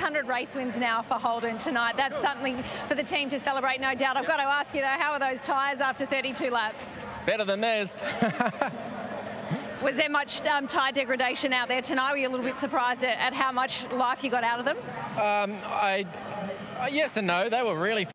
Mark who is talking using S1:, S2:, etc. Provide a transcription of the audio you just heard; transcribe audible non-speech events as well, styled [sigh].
S1: 600 race wins now for Holden tonight. That's something for the team to celebrate, no doubt. I've got to ask you, though, how are those tyres after 32 laps?
S2: Better than theirs. [laughs]
S1: Was there much um, tyre degradation out there tonight? Were you a little bit surprised at, at how much life you got out of them?
S2: Um, I, uh, yes and no. They were really